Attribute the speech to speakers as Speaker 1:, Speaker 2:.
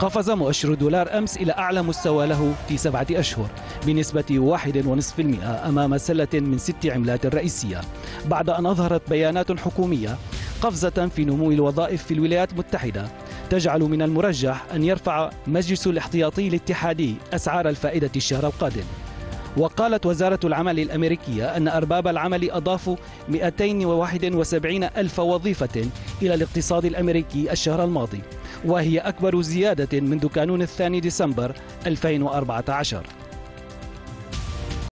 Speaker 1: قفز مؤشر الدولار أمس إلى أعلى مستوى له في سبعة أشهر بنسبة 1.5% أمام سلة من ست عملات رئيسية. بعد أن أظهرت بيانات حكومية قفزة في نمو الوظائف في الولايات المتحدة تجعل من المرجح أن يرفع مجلس الاحتياطي الاتحادي أسعار الفائدة الشهر القادم. وقالت وزارة العمل الأمريكية أن أرباب العمل أضافوا 271 ألف وظيفة إلى الاقتصاد الأمريكي الشهر الماضي وهي أكبر زيادة منذ كانون الثاني ديسمبر 2014